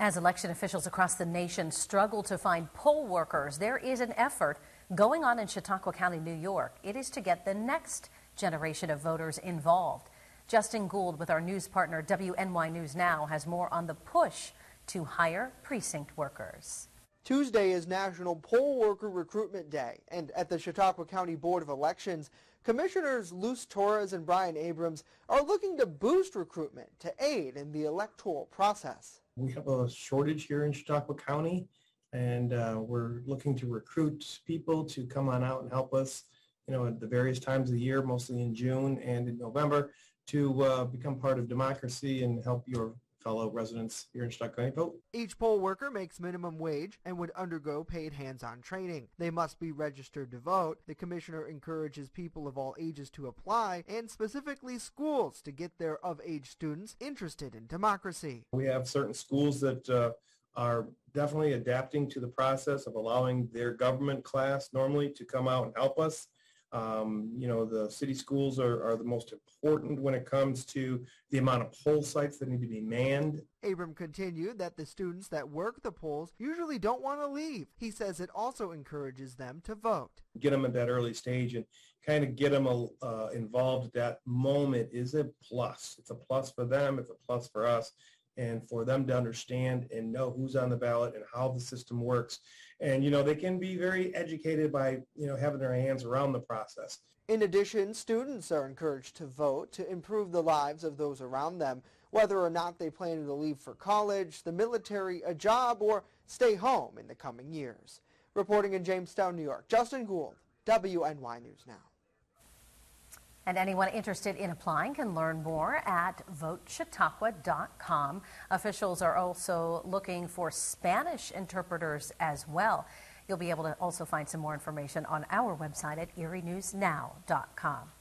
As election officials across the nation struggle to find poll workers, there is an effort going on in Chautauqua County, New York. It is to get the next generation of voters involved. Justin Gould with our news partner WNY News Now has more on the push to hire precinct workers. Tuesday is National Poll Worker Recruitment Day, and at the Chautauqua County Board of Elections, Commissioners Luz Torres and Brian Abrams are looking to boost recruitment to aid in the electoral process. We have a shortage here in Chautauqua County, and uh, we're looking to recruit people to come on out and help us, you know, at the various times of the year, mostly in June and in November, to uh, become part of democracy and help your fellow residents here in vote. Each poll worker makes minimum wage and would undergo paid hands-on training. They must be registered to vote. The commissioner encourages people of all ages to apply and specifically schools to get their of-age students interested in democracy. We have certain schools that uh, are definitely adapting to the process of allowing their government class normally to come out and help us. Um, you know, the city schools are, are the most important when it comes to the amount of poll sites that need to be manned. Abram continued that the students that work the polls usually don't want to leave. He says it also encourages them to vote. Get them at that early stage and kind of get them uh, involved at that moment is a plus. It's a plus for them. It's a plus for us and for them to understand and know who's on the ballot and how the system works. And, you know, they can be very educated by, you know, having their hands around the process. In addition, students are encouraged to vote to improve the lives of those around them, whether or not they plan to leave for college, the military, a job, or stay home in the coming years. Reporting in Jamestown, New York, Justin Gould, WNY News Now. And anyone interested in applying can learn more at votechautauqua.com. Officials are also looking for Spanish interpreters as well. You'll be able to also find some more information on our website at erienewsnow.com.